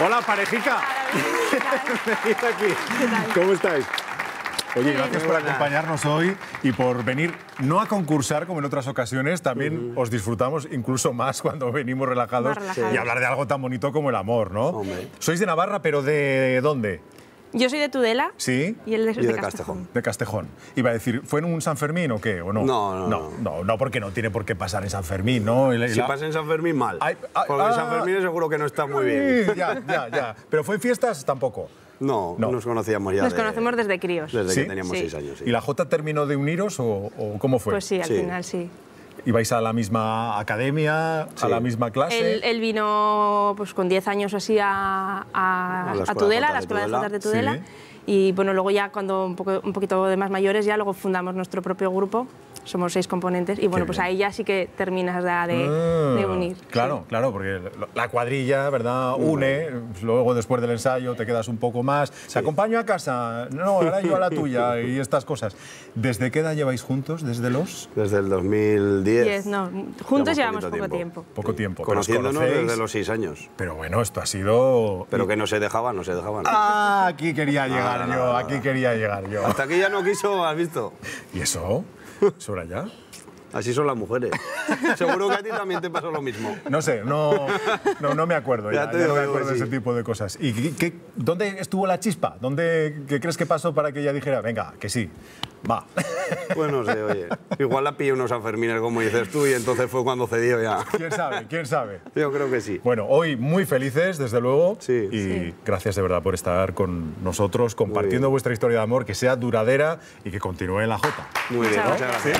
Hola, parejica. Venid aquí. ¿Cómo estáis? Oye, gracias por acompañarnos hoy y por venir, no a concursar como en otras ocasiones, también os disfrutamos incluso más cuando venimos relajados, y hablar de algo tan bonito como el amor, ¿no? Hombre. Sois de Navarra, pero ¿de dónde? Yo soy de Tudela ¿Sí? y él es Y de, de Castejón. De Castejón. Iba a decir, ¿fue en un San Fermín o qué? ¿O no? No, no, no. No, no, porque no tiene por qué pasar en San Fermín, ¿no? Y la- y Si la- pasa en San Fermín, mal. Ay, ay, Porque en ah. San Fermín seguro que no está muy bien. Sí, Ya, ya, ya. Pero fue en fiestas tampoco. No, No. nos conocíamos ya. Nos de- conocemos desde críos. Desde ¿Sí? que teníamos Sí. seis años. sí. ¿Y la J terminó de uniros o, o cómo fue? Pues sí, al Sí. final sí. ¿Ibais a la misma academia, a la misma clase? Él, él vino pues, con 10 años así a, a, A la a Escuela Tudela, a la de Escuela de. Jotas de Tudela. Sí. Y bueno, luego ya cuando un, poco, un poquito de más mayores ya luego fundamos nuestro propio grupo. Somos seis componentes y bueno, pues bien. ahí ya sí que terminas de, de- Ah, de unir. Claro, claro, porque la cuadrilla, ¿verdad? Une, luego después del ensayo te quedas un poco más. ¿Te acompaño a casa? No, ahora yo a la tuya y estas cosas. ¿Desde qué edad lleváis juntos? ¿Desde los? Desde el 2010. Diez, no, juntos llevamos poquito poco tiempo. Poco tiempo. pero os Conociéndonos conocéis. desde los seis años. Pero bueno, esto ha sido... Pero que no se dejaban, no se dejaban. Ah, aquí quería llegar no, yo, no, no, aquí quería llegar yo. Hasta aquí ya no quiso, ¿has visto? ¿Y eso? ¿Eso era ya? Así son las mujeres. Seguro que a ti también te pasó lo mismo. No sé, no, no, no me acuerdo ya, Ya te ya no me acuerdo de sí. ese tipo de cosas. ¿Y qué- qué- dónde estuvo la chispa? ¿Dónde, ¿Qué crees que pasó para que ella dijera, venga, que sí, va? Pues no sé, oye. Igual la pillé unos Sanfermines, como dices tú, y entonces fue cuando cedió ya. ¿Quién sabe? ¿Quién sabe? Yo creo que sí. Bueno, hoy muy felices, desde luego, Sí. y Sí. gracias de verdad por estar con nosotros, compartiendo vuestra historia de amor, que sea duradera y que continúe en la Jota. Muy bien, muchas gracias.